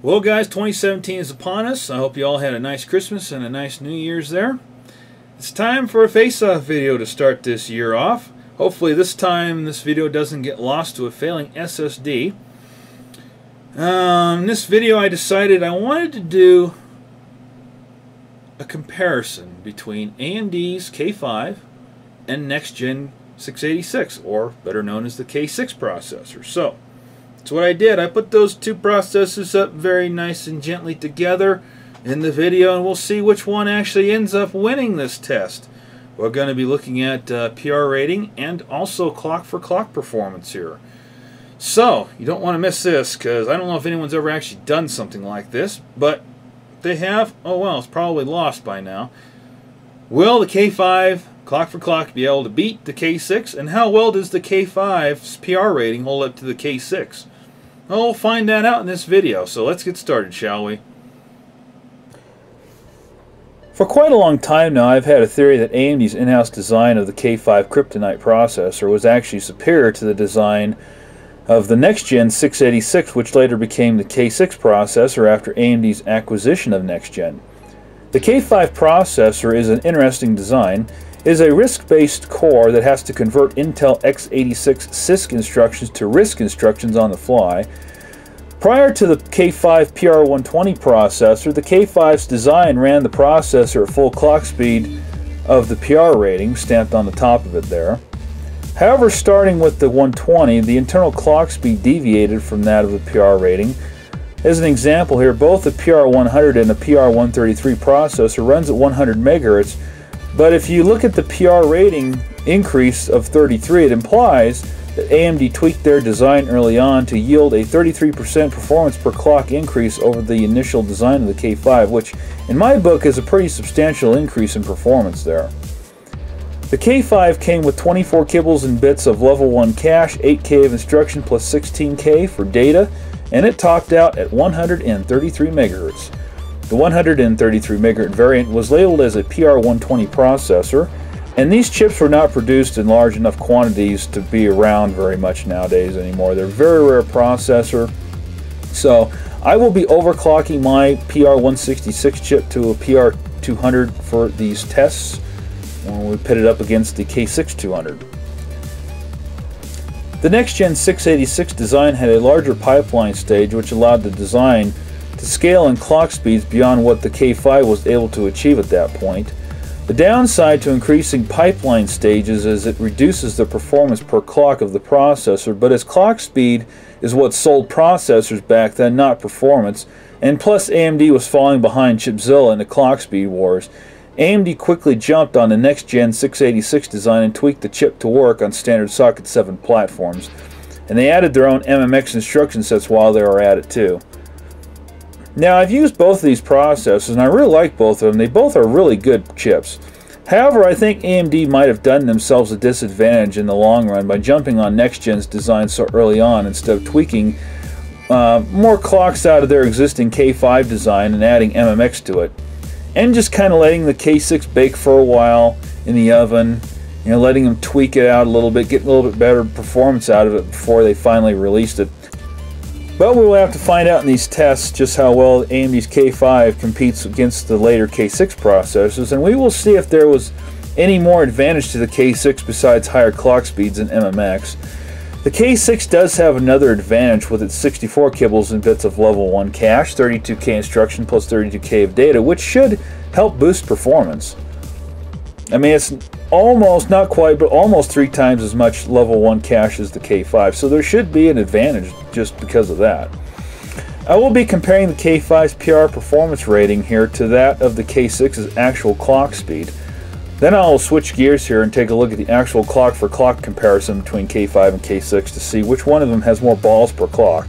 Well, guys, 2017 is upon us. I hope you all had a nice Christmas and a nice New Year's there. It's time for a face-off video to start this year off. Hopefully this time this video doesn't get lost to a failing SSD. Um, in this video I decided I wanted to do a comparison between AMD's K5 and NexGen 686, or better known as the K6 processor. So, that's what I did. I put those two processors up very nice and gently together in the video and we'll see which one actually ends up winning this test. We're going to be looking at uh, PR rating and also clock for clock performance here. So, you don't want to miss this because I don't know if anyone's ever actually done something like this, but they have. Oh well, it's probably lost by now. Will the K5 clock for clock be able to beat the K6? And how well does the K5's PR rating hold up to the K6? Well, we'll find that out in this video, so let's get started, shall we? For quite a long time now, I've had a theory that AMD's in-house design of the K5 Kryptonite processor was actually superior to the design of the NexGen 686, which later became the K6 processor after AMD's acquisition of NexGen. The K5 processor is an interesting design. Is a RISC-based core that has to convert Intel x86 CISC instructions to RISC instructions on the fly. Prior to the K5 PR120 processor, the K5's design ran the processor at full clock speed of the PR rating, stamped on the top of it there. However, starting with the 120, the internal clock speed deviated from that of the PR rating. As an example here, both the PR100 and the PR133 processor runs at 100 MHz, but if you look at the PR rating increase of 33, it implies that AMD tweaked their design early on to yield a 33% performance per clock increase over the initial design of the K5, which in my book is a pretty substantial increase in performance there. The K5 came with 24 kibbles and bits of level 1 cache, 8K of instruction plus 16K for data, and it topped out at 133 MHz. The 133 MHz variant was labeled as a PR120 processor, and these chips were not produced in large enough quantities to be around very much nowadays anymore. They're a very rare processor, so I will be overclocking my PR166 chip to a PR200 for these tests when we pit it up against the K6200. The NexGen 686 design had a larger pipeline stage which allowed the design to scale in clock speeds beyond what the K5 was able to achieve at that point. The downside to increasing pipeline stages is it reduces the performance per clock of the processor, but as clock speed is what sold processors back then, not performance, and plus AMD was falling behind Chipzilla in the clock speed wars, AMD quickly jumped on the NexGen 686 design and tweaked the chip to work on standard socket 7 platforms, and they added their own MMX instruction sets while they were at it too. Now I've used both of these processors and I really like both of them. They both are really good chips. However, I think AMD might have done themselves a disadvantage in the long run by jumping on NexGen's design so early on instead of tweaking uh, more clocks out of their existing K5 design and adding MMX to it. And just kind of letting the K6 bake for a while in the oven, you know, letting them tweak it out a little bit, get a little bit better performance out of it before they finally released it. But we will have to find out in these tests just how well AMD's K5 competes against the later K6 processors, and we will see if there was any more advantage to the K6 besides higher clock speeds and MMX. The K6 does have another advantage with its 64 kibbles and bits of level 1 cache, 32K instruction plus 32K of data, which should help boost performance. I mean, it's almost, not quite, but almost three times as much level 1 cache as the K5, so there should be an advantage just because of that. I will be comparing the K5's PR performance rating here to that of the K6's actual clock speed. Then I'll switch gears here and take a look at the actual clock for clock comparison between K5 and K6 to see which one of them has more balls per clock.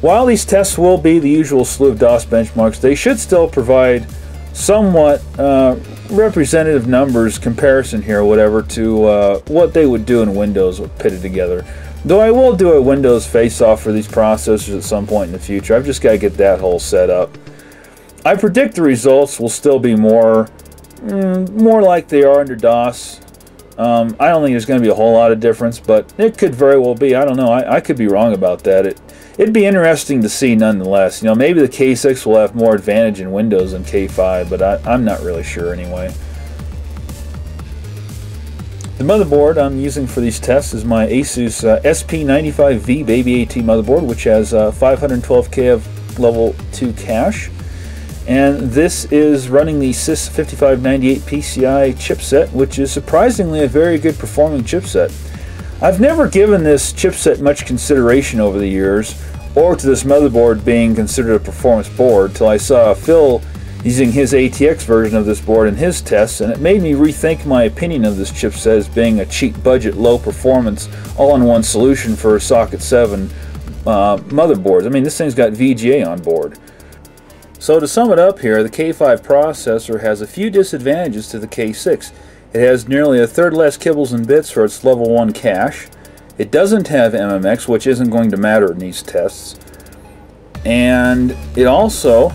While these tests will be the usual slew of DOS benchmarks, they should still provide somewhat uh, representative numbers comparison here, whatever, to uh, what they would do in Windows pitted together. Though I will do a Windows face-off for these processors at some point in the future. I've just got to get that whole set up. I predict the results will still be more, mm, more like they are under DOS. Um, I don't think there's going to be a whole lot of difference, but it could very well be. I don't know. I, I could be wrong about that. It, it'd be interesting to see nonetheless. You know, maybe the K6 will have more advantage in Windows than K5, but I, I'm not really sure anyway. The motherboard I'm using for these tests is my Asus uh, SP95V Baby AT motherboard, which has uh, 512K of level 2 cache. And this is running the SiS5598 PCI chipset, which is surprisingly a very good performing chipset. I've never given this chipset much consideration over the years, or to this motherboard being considered a performance board, till I saw Phil using his ATX version of this board in his tests, and it made me rethink my opinion of this chipset as being a cheap budget, low performance, all-in-one solution for socket 7 uh, motherboards. I mean, this thing's got VGA on board. So to sum it up here, the K5 processor has a few disadvantages to the K6. It has nearly a third less kibbles and bits for its level 1 cache. It doesn't have MMX, which isn't going to matter in these tests. And it also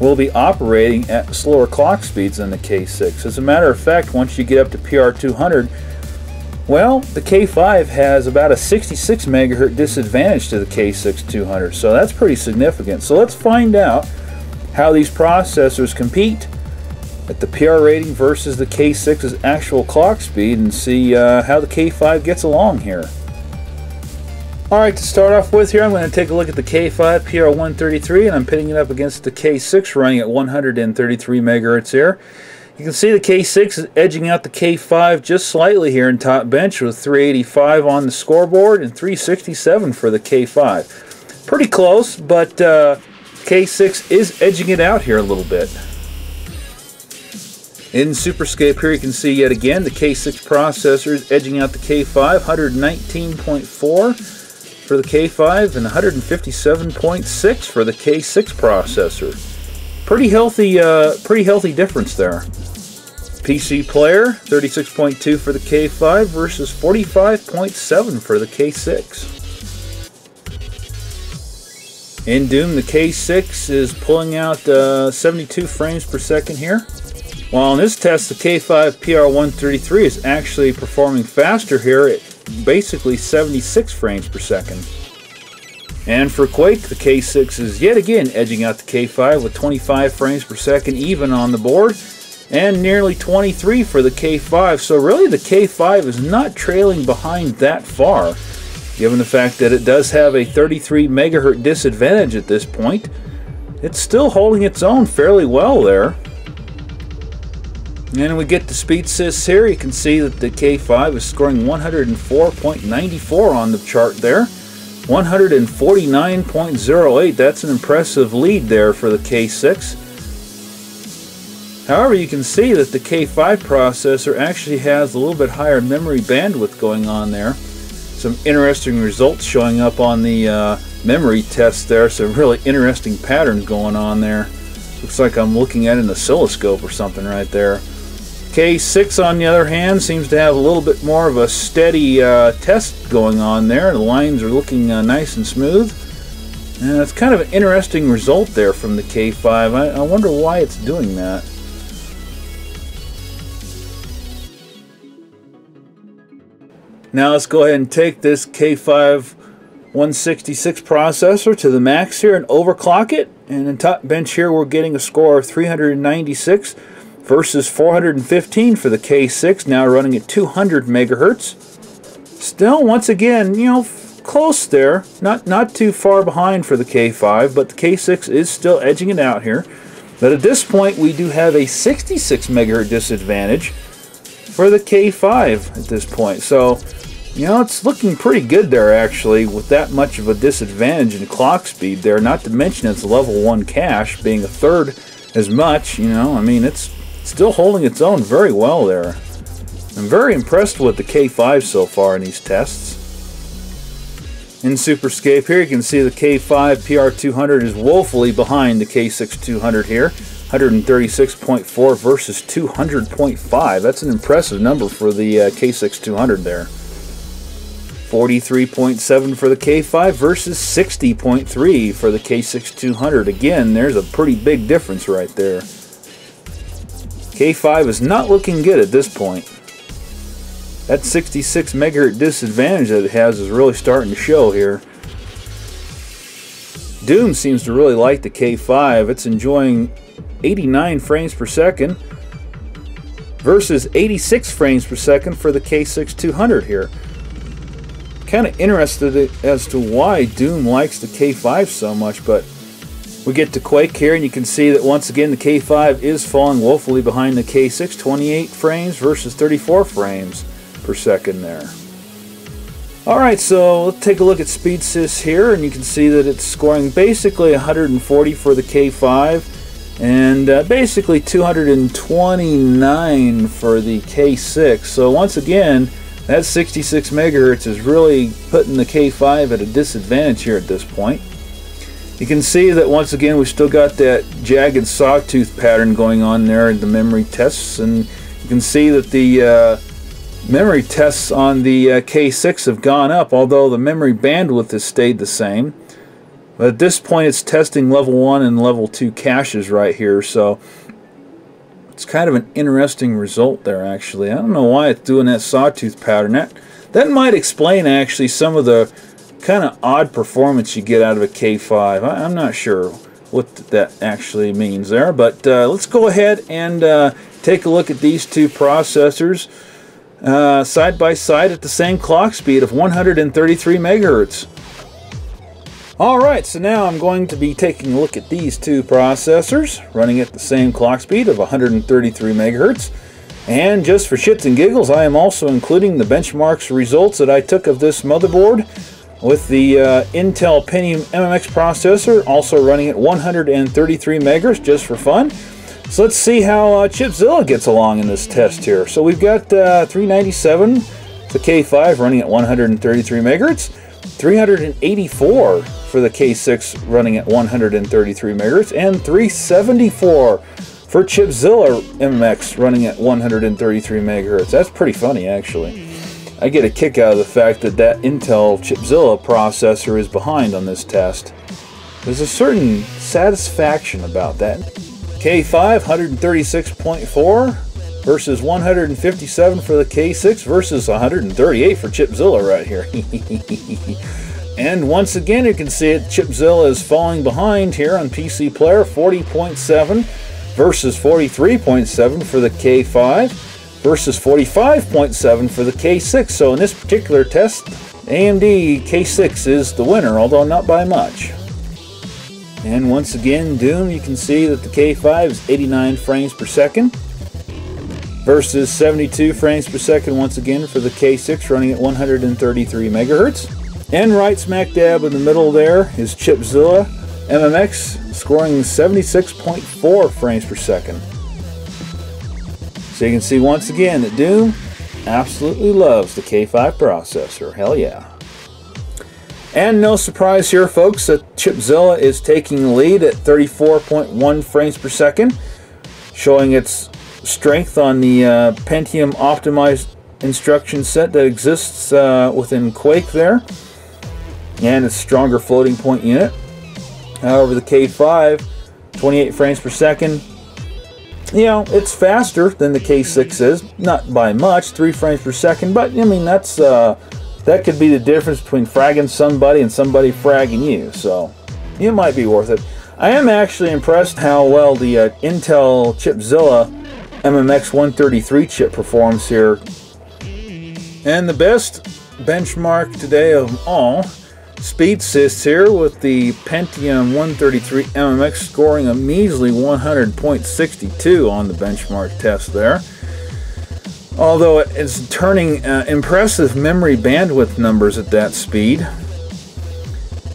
will be operating at slower clock speeds than the K6. As a matter of fact, once you get up to PR200, well, the K5 has about a 66 megahertz disadvantage to the K6 200, so that's pretty significant. So let's find out how these processors compete at the PR rating versus the K6's actual clock speed and see uh, how the K5 gets along here. Alright, to start off with here, I'm going to take a look at the K5 PR133 and I'm pitting it up against the K6 running at 133 megahertz here. You can see the K6 is edging out the K5 just slightly here in TopBench with 385 on the scoreboard and 367 for the K5. Pretty close, but uh, K6 is edging it out here a little bit. In Superscape here you can see yet again the K6 processor is edging out the K5, 119.4 for the K5 and 157.6 for the K6 processor. Pretty healthy, uh, pretty healthy difference there. PC player 36.2 for the K5 versus 45.7 for the K6. In Doom, the K6 is pulling out uh, 72 frames per second here. While in this test, the K5 PR133 is actually performing faster here at basically 76 frames per second. And for Quake, the K6 is yet again edging out the K5 with 25 frames per second even on the board and nearly 23 for the K5. So really the K5 is not trailing behind that far given the fact that it does have a 33 megahertz disadvantage at this point. It's still holding its own fairly well there. And we get to SpeedSys here. You can see that the K5 is scoring 104.94 on the chart there. 149.08. That's an impressive lead there for the K6. However, you can see that the K5 processor actually has a little bit higher memory bandwidth going on there. Some interesting results showing up on the uh, memory test there. Some really interesting patterns going on there. Looks like I'm looking at an oscilloscope or something right there. K6 on the other hand seems to have a little bit more of a steady uh, test going on there. The lines are looking uh, nice and smooth. And it's kind of an interesting result there from the K5. I, I wonder why it's doing that. Now let's go ahead and take this K5 166 processor to the max here and overclock it. And in TopBench here we're getting a score of 396 versus 415 for the K6, now running at 200 megahertz. Still, once again, you know, close there. Not, not too far behind for the K5, but the K6 is still edging it out here. But at this point, we do have a 66 megahertz disadvantage for the K5 at this point. So, you know, it's looking pretty good there, actually, with that much of a disadvantage in clock speed there. Not to mention its level 1 cache being a third as much, you know. I mean, it's Still holding its own very well there. I'm very impressed with the K5 so far in these tests. In Superscape here, you can see the K5 PR200 is woefully behind the K6200 here. 136.4 versus 200.5. That's an impressive number for the uh, K6200 there. 43.7 for the K5 versus 60.3 for the K6200. Again, there's a pretty big difference right there. K5 is not looking good at this point. That 66 megahertz disadvantage that it has is really starting to show here. Doom seems to really like the K5. It's enjoying 89 frames per second versus 86 frames per second for the K6 200 here. Kind of interested as to why Doom likes the K5 so much, but we get to Quake here, and you can see that once again the K5 is falling woefully behind the K6, 28 frames versus 34 frames per second there. Alright, so let's take a look at SpeedSys here, and you can see that it's scoring basically 140 for the K5 and uh, basically 229 for the K6. So once again, that 66 megahertz is really putting the K5 at a disadvantage here at this point. You can see that once again we still got that jagged sawtooth pattern going on there in the memory tests and you can see that the uh, memory tests on the uh, K6 have gone up although the memory bandwidth has stayed the same. But at this point it's testing level 1 and level 2 caches right here so it's kind of an interesting result there actually. I don't know why it's doing that sawtooth pattern. That, that might explain actually some of the kind of odd performance you get out of a K5. I, am not sure what that actually means there, but uh, let's go ahead and uh, take a look at these two processors uh, side by side at the same clock speed of 133 megahertz. Alright, so now I'm going to be taking a look at these two processors running at the same clock speed of 133 megahertz. And just for shits and giggles, I am also including the benchmarks results that I took of this motherboard with the uh, Intel Pentium MMX processor, also running at 133 megahertz just for fun. So let's see how uh, Chipzilla gets along in this test here. So we've got uh, 397, the K5 running at 133 megahertz, 384 for the K6 running at 133 megahertz, and 374 for Chipzilla MMX running at 133 megahertz. That's pretty funny actually. I get a kick out of the fact that that Intel Chipzilla processor is behind on this test. There's a certain satisfaction about that. K5 136.4 versus 157 for the K6 versus 138 for Chipzilla right here. and once again you can see it, Chipzilla is falling behind here on PC Player 40.7 versus 43.7 for the K5 versus 45.7 for the K6. So in this particular test, AMD K6 is the winner, although not by much. And once again, Doom, you can see that the K5 is 89 frames per second versus 72 frames per second once again for the K6 running at 133 megahertz. And right smack dab in the middle there is Chipzilla MMX scoring 76.4 frames per second. So you can see once again that Doom absolutely loves the K5 processor. Hell yeah. And no surprise here, folks, that Chipzilla is taking lead at 34.1 frames per second, showing its strength on the uh, Pentium optimized instruction set that exists uh, within Quake there, and its stronger floating point unit. However, the K5, 28 frames per second, you know, it's faster than the K6 is, not by much, three frames per second, but I mean, that's, uh, that could be the difference between fragging somebody and somebody fragging you, so it might be worth it. I am actually impressed how well the uh, Intel Chipzilla MMX 133 chip performs here. And the best benchmark today of all SpeedSys here with the Pentium 133 MMX scoring a measly 100.62 on the benchmark test there. Although it's turning uh, impressive memory bandwidth numbers at that speed.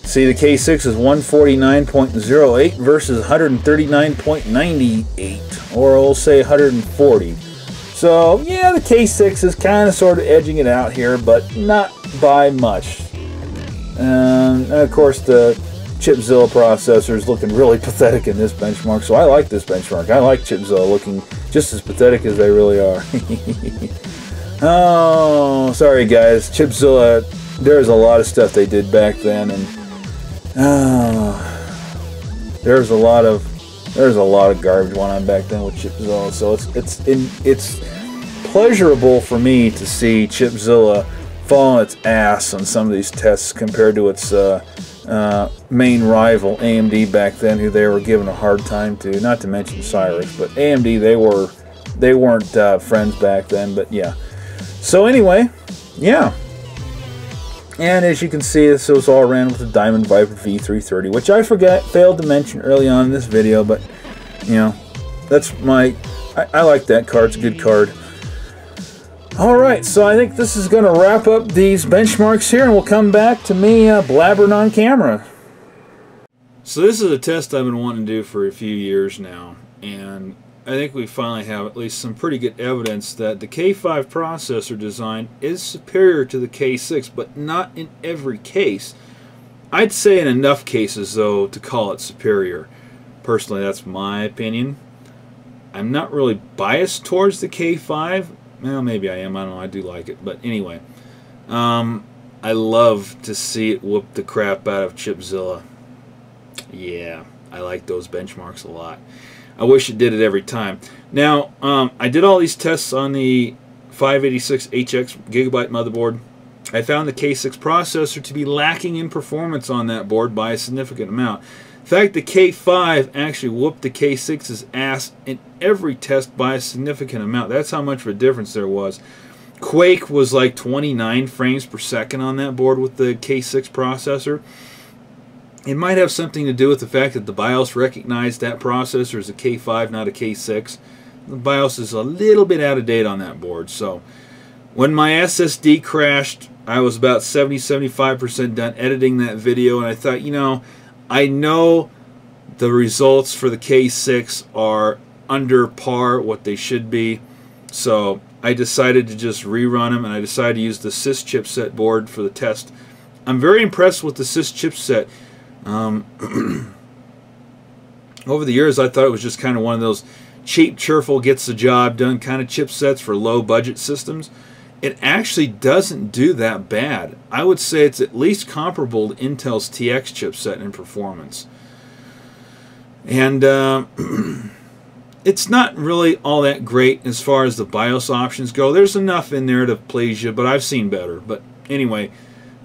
See, the K6 is 149.08 versus 139.98, or we'll say 140. So, yeah, the K6 is kind of sort of edging it out here, but not by much. And of course, the Chipzilla processor is looking really pathetic in this benchmark, so I like this benchmark. I like Chipzilla looking just as pathetic as they really are. oh, sorry guys. Chipzilla, there's a lot of stuff they did back then, and oh, there's a lot of there's a lot of garbage going on back then with Chipzilla. So it's it's in, it's pleasurable for me to see Chipzilla fall on its ass on some of these tests compared to its uh, uh, main rival, AMD back then, who they were giving a hard time to. Not to mention Cyrix, but AMD they were they weren't uh, friends back then. But yeah. So anyway, yeah. And as you can see, this was all ran with the Diamond Viper V330, which I forget failed to mention early on in this video, but you know, that's my I, I like that card. It's a good card. Alright, so I think this is going to wrap up these benchmarks here, and we'll come back to me uh, blabbering on camera. So this is a test I've been wanting to do for a few years now, and I think we finally have at least some pretty good evidence that the K5 processor design is superior to the K6, but not in every case. I'd say in enough cases, though, to call it superior. Personally, that's my opinion. I'm not really biased towards the K5. Well, maybe I am. I don't know. I do like it. But anyway, um, I love to see it whoop the crap out of Chipzilla. Yeah, I like those benchmarks a lot. I wish it did it every time. Now, um, I did all these tests on the 586HX Gigabyte motherboard. I found the K6 processor to be lacking in performance on that board by a significant amount. In fact, the K5 actually whooped the K6's ass in every test by a significant amount. That's how much of a difference there was. Quake was like 29 frames per second on that board with the K6 processor. It might have something to do with the fact that the BIOS recognized that processor as a K5, not a K6. The BIOS is a little bit out of date on that board. So when my SSD crashed, I was about 70-75% done editing that video, and I thought, you know, I know the results for the K6 are under par what they should be. So I decided to just rerun them and I decided to use the SiS chipset board for the test. I'm very impressed with the SiS chipset. Um, over the years I thought it was just kind of one of those cheap, cheerful, gets the job done kind of chipsets for low budget systems it actually doesn't do that bad. I would say it's at least comparable to Intel's TX chipset in performance. And uh, it's not really all that great as far as the BIOS options go. There's enough in there to please you, but I've seen better. But anyway,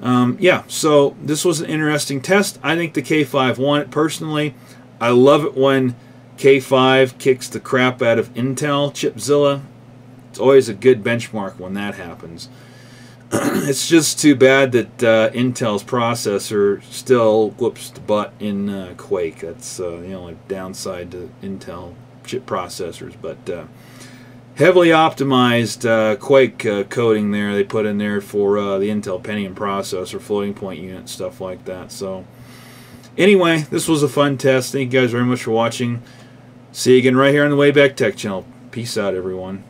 um, yeah, so this was an interesting test. I think the K5 won it personally. I love it when K5 kicks the crap out of Intel Chipzilla it's always a good benchmark when that happens. it's just too bad that uh, Intel's processor still whoops the butt in uh, Quake. That's uh, the only downside to Intel chip processors. But uh, heavily optimized uh, Quake uh, coding there they put in there for the Intel Pentium processor, floating point unit, stuff like that. So anyway, this was a fun test. Thank you guys very much for watching. See you again right here on the Wayback Tech channel. Peace out, everyone.